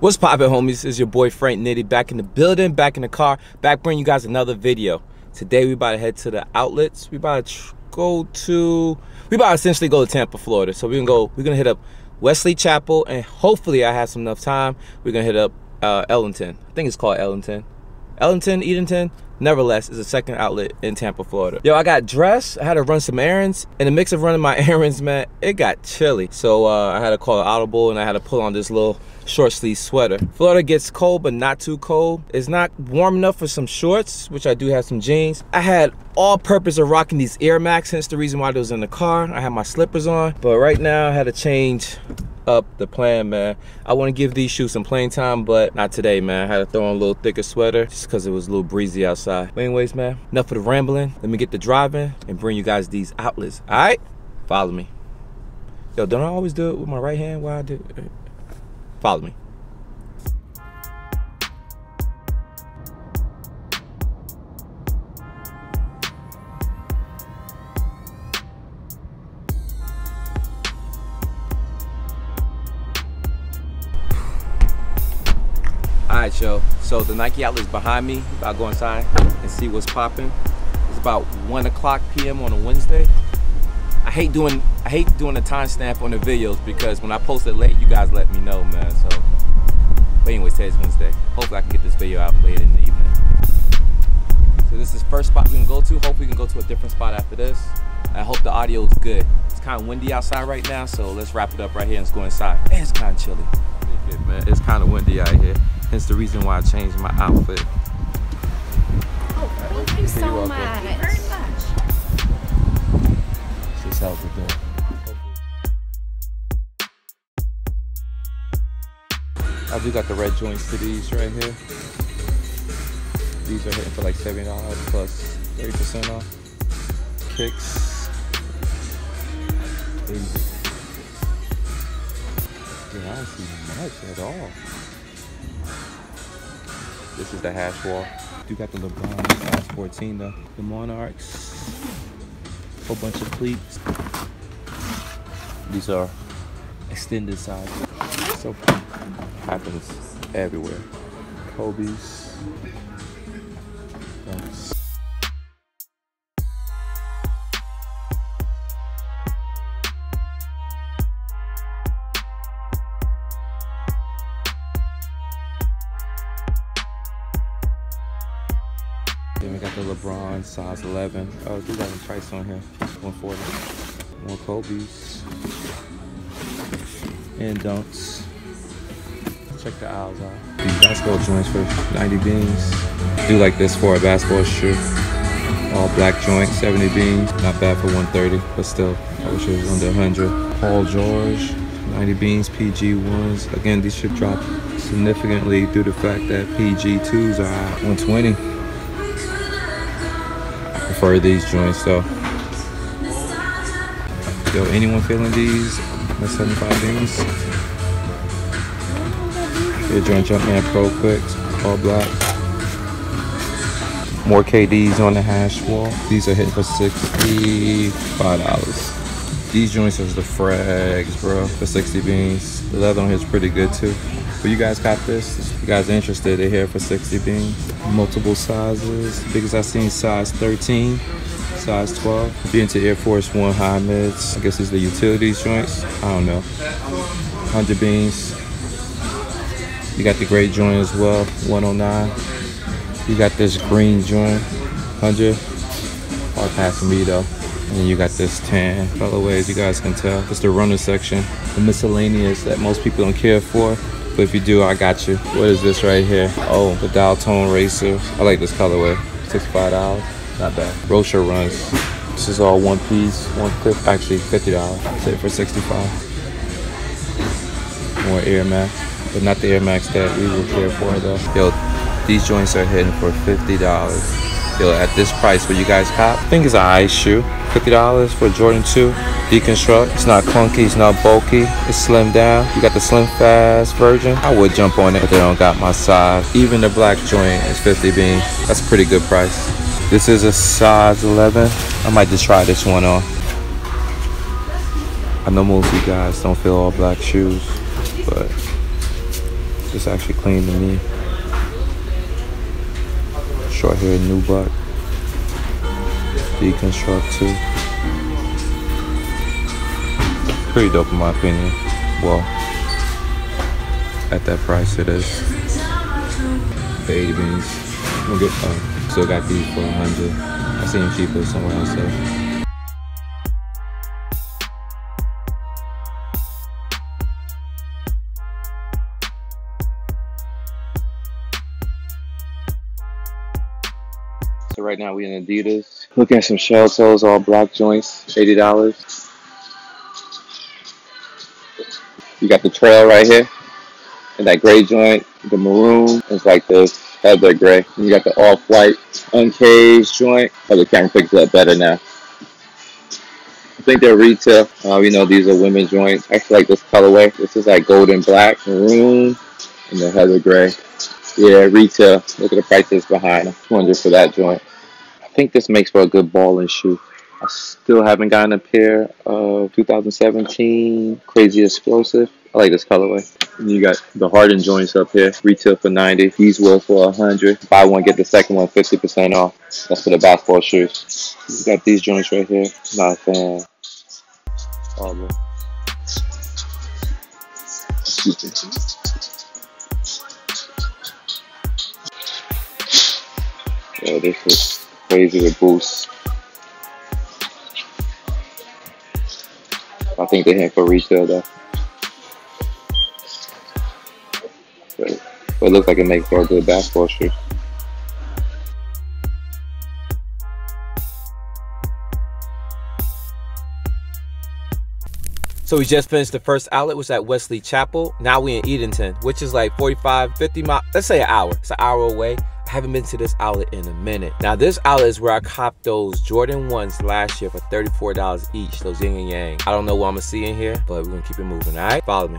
What's poppin', homies? It's your boy Frank Nitty back in the building, back in the car, back bringing you guys another video. Today we about to head to the outlets. We about to go to, we about to essentially go to Tampa, Florida. So we're gonna go, we're gonna hit up Wesley Chapel, and hopefully I have some enough time. We're gonna hit up uh, Ellington. I think it's called Ellington. Ellington, Edenton, nevertheless, is a second outlet in Tampa, Florida. Yo, I got dressed. I had to run some errands. In the mix of running my errands, man, it got chilly. So uh, I had to call an audible and I had to pull on this little short sleeve sweater. Florida gets cold, but not too cold. It's not warm enough for some shorts, which I do have some jeans. I had all purpose of rocking these Air Max, hence the reason why I was in the car. I had my slippers on, but right now I had to change up the plan, man. I want to give these shoes some playing time, but not today, man. I had to throw on a little thicker sweater just because it was a little breezy outside. But anyways, man, enough of the rambling. Let me get the driving and bring you guys these outlets. All right? Follow me. Yo, don't I always do it with my right hand while I do it? Follow me. So the Nike outlet is behind me. To go inside and see what's popping. It's about one o'clock p.m. on a Wednesday. I hate doing I hate doing the timestamp on the videos because when I post it late, you guys let me know, man. So, but anyways, today's Wednesday. Hopefully, I can get this video out later in the evening. So this is the first spot we can go to. Hopefully, we can go to a different spot after this. I hope the audio is good. It's kind of windy outside right now, so let's wrap it up right here and let's go inside. It's kind of chilly. man, it's kind of windy out here. Hence the reason why I changed my outfit. Oh, thank you so welcome. much. Very much. Just help with. I do got the red joints to these right here. These are hitting for like $70 plus 30% off. Kicks. 80. Yeah, I don't see much at all. This is the hash wall. Do got the LeBron size 14 though. The Monarchs. Whole bunch of cleats. These are extended size. So happens everywhere. Kobe's. The LeBron size 11. Oh, do got a price on here. 140. More Kobe's. And dunks. Check the aisles out. These basketball joints for 90 beans. Do like this for a basketball shoe. All black joint, 70 beans. Not bad for 130, but still, I wish it was under 100. Paul George, 90 beans, PG ones. Again, these should drop significantly due to the fact that PG twos are at 120 prefer these joints though. Yo, anyone feeling these? The 75 beans. Your joint Jumpman Pro Quicks, all black. More KDs on the hash wall. These are hitting for $65. These joints is the frags, bro, for 60 beans. The leather on here is pretty good too. But you guys got this? If you guys are interested, they're here for 60 beans. Multiple sizes. Biggest I've seen size 13, size 12. If you're into Air Force One high mids, I guess it's the utilities joints. I don't know. 100 beans. You got the gray joint as well, 109. You got this green joint, 100. All passing me though. And you got this tan colorways, you guys can tell. It's the runner section. The miscellaneous that most people don't care for. But if you do, I got you. What is this right here? Oh, the Dualtone Racer. I like this colorway. $65. Not bad. Roshe Runs. This is all one piece, one clip. Actually, $50. Say for 65 More Air Max. But not the Air Max that we will care for though. Yo, these joints are hitting for $50 yo, at this price, will you guys cop? I think it's an ice shoe. $50 for Jordan 2 Deconstruct. It's not clunky, it's not bulky. It's slim down. You got the slim fast version. I would jump on it, but they don't got my size. Even the black joint is 50 beans. That's a pretty good price. This is a size 11. I might just try this one on. I know most of you guys don't feel all black shoes, but It's actually clean to me. Short hair nubuck. Deconstruct too. Pretty dope in my opinion. Well, at that price it is. The 80 beans. We'll get um, still got these for 100. I seen them cheaper somewhere else though. So right now we in Adidas. Looking at some shell toes, all black joints, eighty dollars. You got the trail right here, and that gray joint, the maroon is like this heather gray. And you got the off-white uncaged joint. Oh, the camera picks up better now. I think they're retail. Uh, you know, these are women joints. I actually like this colorway. This is like golden black, maroon, and the heather gray. Yeah, retail. Look at the prices behind them. 200 for that joint. I think this makes for a good balling shoe. I still haven't gotten a pair of 2017 Crazy Explosive. I like this colorway. And you got the Harden joints up here. Retail for 90. These will for 100. Buy one, get the second one 50% off. That's for the basketball shoes. You got these joints right here. Not a fan. Excuse me. Yo, this is crazy with boosts. I think they're hitting for retail though. But, but it looks like it makes for a good basketball shoe. So we just finished the first outlet, which was at Wesley Chapel. Now we in Edenton, which is like 45, 50 miles, let's say an hour. It's an hour away. I haven't been to this outlet in a minute. Now this outlet is where I copped those Jordan 1s last year for $34 each, those yin and yang. I don't know what I'm gonna see in here, but we're gonna keep it moving, all right? Follow me.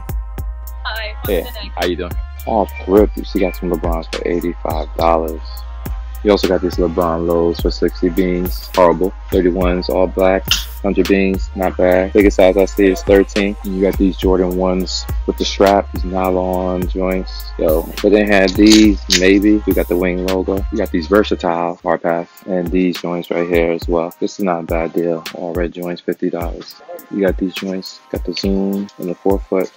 Hi. Yeah, how you doing? Oh, rip, she got some LeBrons for $85. You also got these LeBron lows for 60 beans. Horrible. 31s, all black. 100 beans, not bad. Biggest size I see is 13. And you got these Jordan 1s with the strap, these nylon joints. Yo, but they had these, maybe. We got the wing logo. You got these versatile hard pass and these joints right here as well. This is not a bad deal. All red joints, $50. You got these joints, got the zoom and the forefoot.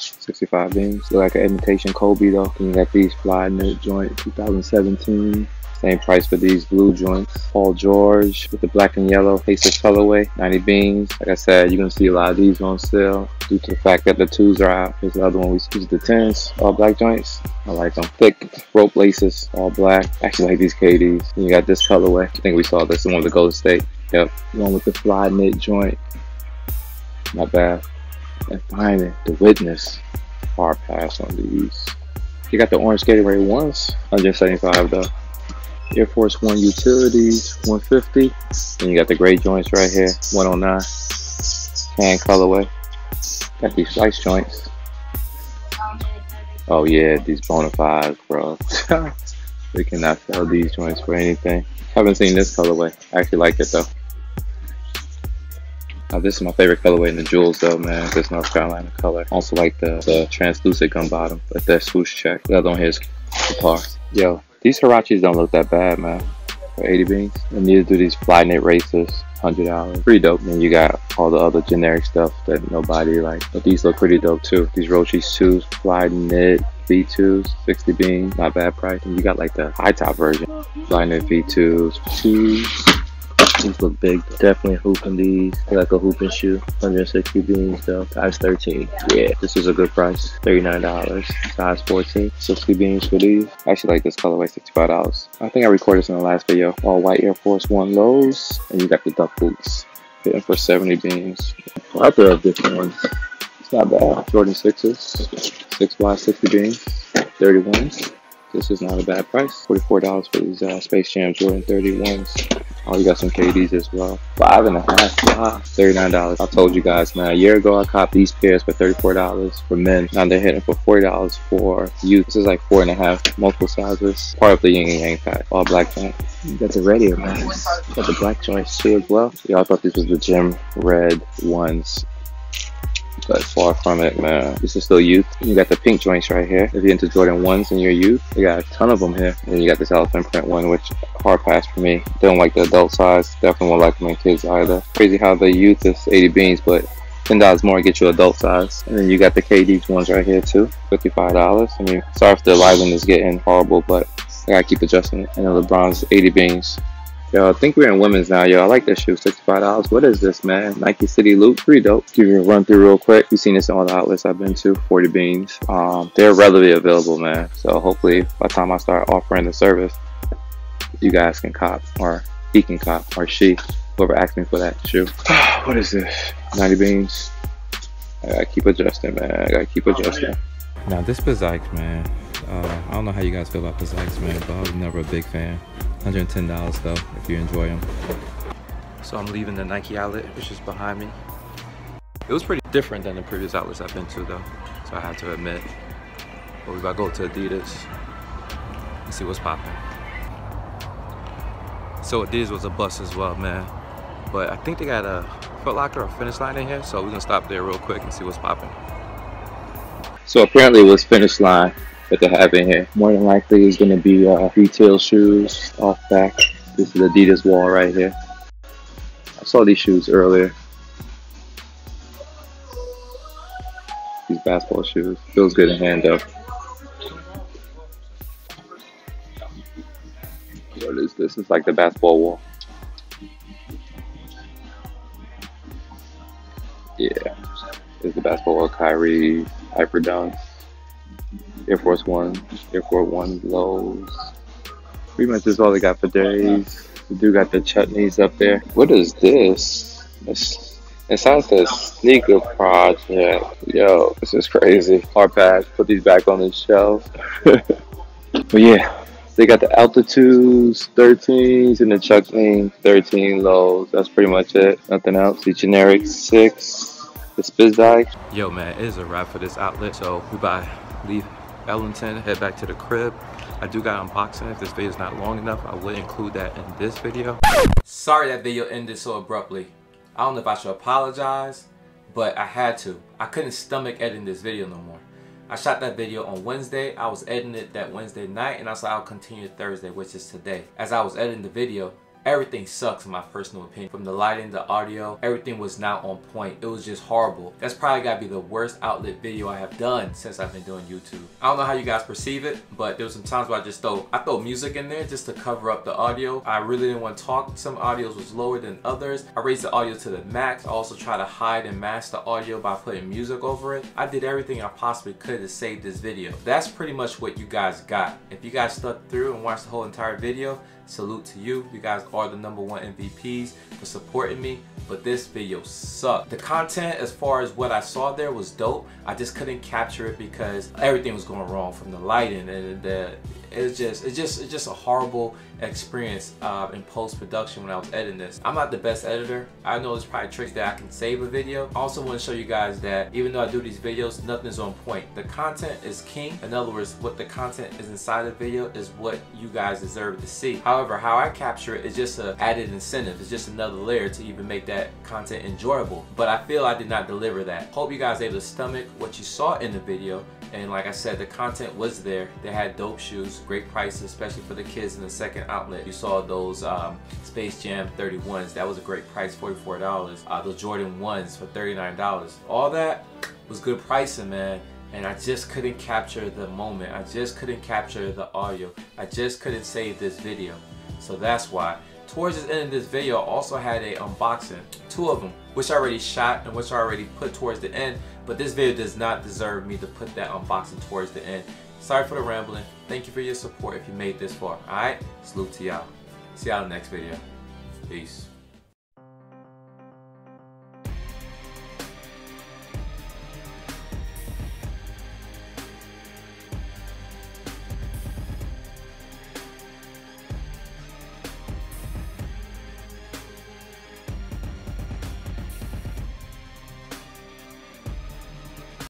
65 beans. Look like an imitation Kobe though. And you got these Flyknit joint 2017. Same price for these blue joints. Paul George with the black and yellow Pacers colorway, 90 beans. Like I said, you're gonna see a lot of these on sale due to the fact that the twos are out. Here's the other one we use the tens, all black joints. I like them. Thick rope laces, all black. Actually like these KDs. And you got this colorway. I think we saw this one of the Golden State. Yep. One with the Flyknit joint. Not bad. And finally, the witness. Hard pass on these. You got the orange Gatorade ones, 175 though. Air Force One Utilities, 150. And you got the gray joints right here, 109. Tan colorway. Got these slice joints. Oh yeah, these bona fides, bro. we cannot sell these joints for anything. Haven't seen this colorway. I actually like it though. This is my favorite colorway in the jewels though, man. This North Carolina color. Also like the, the translucent gum bottom, but that swoosh check. The other one the par. Yo, these Huaraches don't look that bad, man. For 80 beans. And neither do these Flyknit racers. $100. Pretty dope. And you got all the other generic stuff that nobody like. But these look pretty dope too. These Roshes 2s, Flyknit, V2s, 60 beans, not bad price. And you got like the high top version. Flyknit V2s, 2s. These look big. Definitely hooping these. Like a hooping shoe. 160 beans though. Size 13. Yeah, this is a good price. $39. Size 14. 60 beans for these. I actually like this colorway. $65. I think I recorded this in the last video. All white Air Force One lows. And you got the duck boots. Hitting for 70 beans. Plethora of different ones. It's not bad. Jordan 6s. 6Y 60 beans. 31s. This is not a bad price. $44 for these uh, Space Jam Jordan 31s. Oh, you got some KDs as well. Five and a half. Wow. $39. I told you guys, man. A year ago, I copped these pairs for $34 for men. Now they're hitting for $40 for youth. This is like four and a half, multiple sizes. Part of the yin and yang pack. All black pack. You got the here, man. Got the black joints too as well. Y'all thought these was the gym red ones. But far from it, man. This is still youth. You got the pink joints right here. If you're into Jordan 1s in your youth, you got a ton of them here. And you got this elephant print one, which hard pass for me. Don't like the adult size. Definitely won't like my kids either. Crazy how the youth is 80 beans, but $10 more get you adult size. And then you got the KD ones right here too, $55. I mean, sorry if the lighting is getting horrible, but I gotta keep adjusting it. And then LeBron's 80 beans. Yo, I think we're in women's now. Yo, I like this shoe. $65. What is this, man? Nike City Loop. Pretty dope. Give you a run through real quick. You've seen this in all the outlets I've been to. 40 beans. Um, they're readily available, man. So hopefully by the time I start offering the service, you guys can cop or he can cop or she, whoever asked me for that shoe. what is this? 90 beans. I gotta keep adjusting, man. I gotta keep adjusting. Now this Bezikes, man. Uh, I don't know how you guys feel about Bezikes, man, but I was never a big fan. $110 though, if you enjoy them. So I'm leaving the Nike outlet, which is behind me. It was pretty different than the previous outlets I've been to though, so I have to admit. But we about to go to Adidas and see what's popping. So Adidas was a bus as well, man. But I think they got a Foot Locker or Finish Line in here, so we're gonna stop there real quick and see what's popping. So apparently it was Finish Line that they have in here. More than likely it's gonna be uh, retail shoes off back. This is Adidas wall right here. I saw these shoes earlier. These basketball shoes. Feels good in hand though. What is this? It's like the basketball wall. Yeah. Is the basketball wall. Kyrie, Hyper Dunks. Air Force One, Air Force One lows. Pretty much is all they got for days. We do got the chutneys up there. What is this? It's, it sounds like a sneaker project. Yo, this is crazy. Hard pass. Put these back on the shelf. but yeah, they got the altitudes 13s and the chutney 13 lows. That's pretty much it. Nothing else. The generic six. The Spizike. Yo, man, it is a wrap for this outlet. So we leave Ellington, head back to the crib. I do got unboxing. If this video is not long enough, I would include that in this video. Sorry that video ended so abruptly. I don't know if I should apologize, but I had to. I couldn't stomach editing this video no more. I shot that video on Wednesday. I was editing it that Wednesday night, and I said I'll continue Thursday, which is today. As I was editing the video, Everything sucks in my personal opinion. From the lighting, the audio, everything was not on point. It was just horrible. That's probably gotta be the worst outlet video I have done since I've been doing YouTube. I don't know how you guys perceive it, but there was some times where I just throw, I throw music in there just to cover up the audio. I really didn't want to talk. Some audios was lower than others. I raised the audio to the max. I also try to hide and mask the audio by putting music over it. I did everything I possibly could to save this video. That's pretty much what you guys got. If you guys stuck through and watched the whole entire video, Salute to you. You guys are the number one MVPs for supporting me. But this video sucked. The content as far as what I saw there was dope. I just couldn't capture it because everything was going wrong from the lighting and the it's just it's just it's just a horrible experience uh, in post-production when I was editing this. I'm not the best editor. I know there's probably tricks that I can save a video. I also want to show you guys that even though I do these videos, nothing's on point. The content is king. In other words, what the content is inside the video is what you guys deserve to see. However, how I capture it is just an added incentive. It's just another layer to even make that content enjoyable. But I feel I did not deliver that. Hope you guys able to stomach what you saw in the video and like I said, the content was there. They had dope shoes, great prices, especially for the kids in the second outlet. You saw those um, Space Jam 31s. That was a great price, $44. Uh, the Jordan 1s for $39. All that was good pricing, man. And I just couldn't capture the moment. I just couldn't capture the audio. I just couldn't save this video. So that's why. Towards the end of this video, I also had a unboxing, two of them, which I already shot and which I already put towards the end, but this video does not deserve me to put that unboxing towards the end. Sorry for the rambling. Thank you for your support if you made this far. Alright? Salute to y'all. See y'all in the next video. Peace.